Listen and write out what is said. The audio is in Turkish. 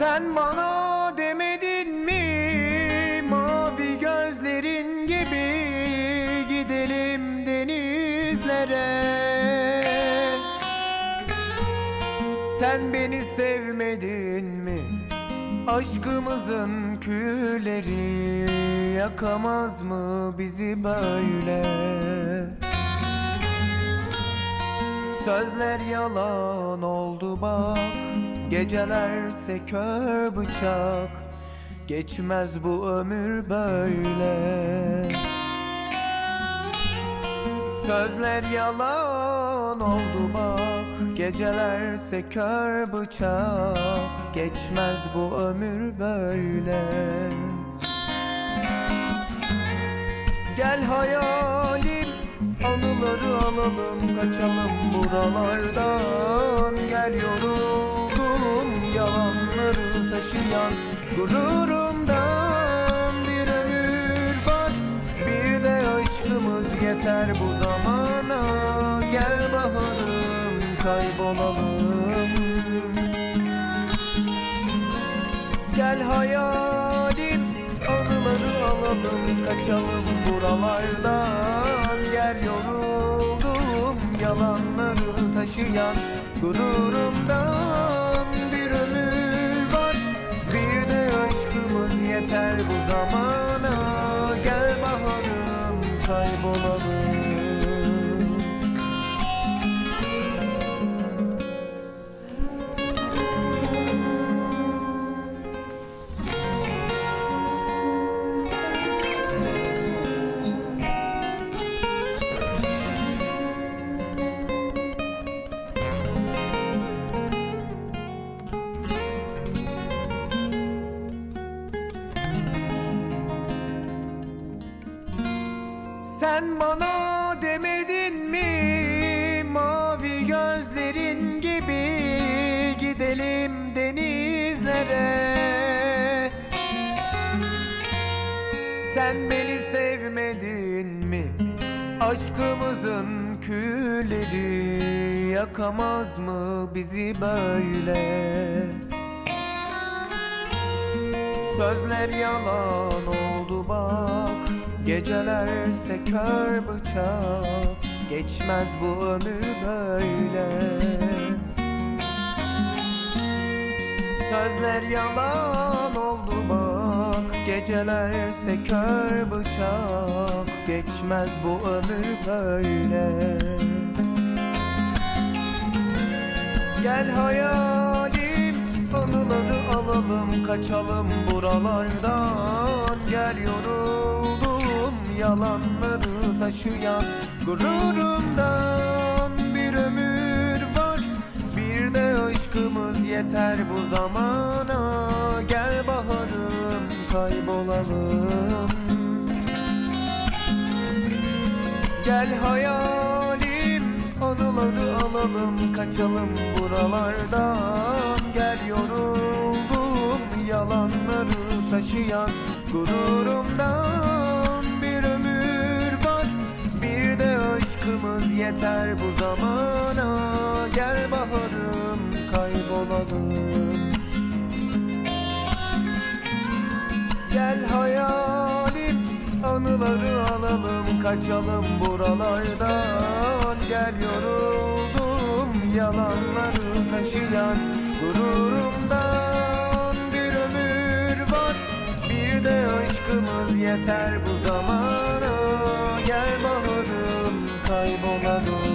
bana demedin mi? Mavi gözlerin gibi gidelim denizlere. Sen beni sevmedin mi? Aşkımızın külleri yakamaz mı bizi böyle? Sözler yalan oldu bak Gecelerse kör bıçak Geçmez bu ömür böyle. Sözler yalan oldu bak Gecelerse kör bıçak Geçmez bu ömür böyle. Gel hayalim Anıları alalım kaçalım buralardan. Gel yalanları taşıyan Gururumdan bir ömür var. Bir de aşkımız yeter bu zamana. Gel baharım kaybolalım. Gel hayalim Anıları alalım kaçalım buralardan. Gel yoruldum yalanları taşıyan Gururumdan Sen beni sevmedin mi? Aşkımızın külleri yakamaz mı bizi böyle? Sözler yalan oldu bak Gecelerse kör bıçak Geçmez bu ömür böyle. Sözler yalan oldu bak Gecelerse kör bıçak Geçmez bu ömür böyle. Gel hayalim anıları alalım kaçalım buralardan. Gel yoruldum yalanları taşıyan Gururumdan. Bir ömür var Bir de aşkımız yeter bu zamana kaybolalım. Gel hayalim anıları alalım kaçalım buralardan. Gel yoruldum yalanları taşıyan gururumdan. Bir ömür var Bir de aşkımız yeter bu zamana. Gel baharım kaybolalım hayalim. Anıları alalım kaçalım buralardan. Gel yoruldum yalanları taşıyan gururumdan. Bir ömür var bir de aşkımız yeter bu zamana. Gel baharım kaybolalım.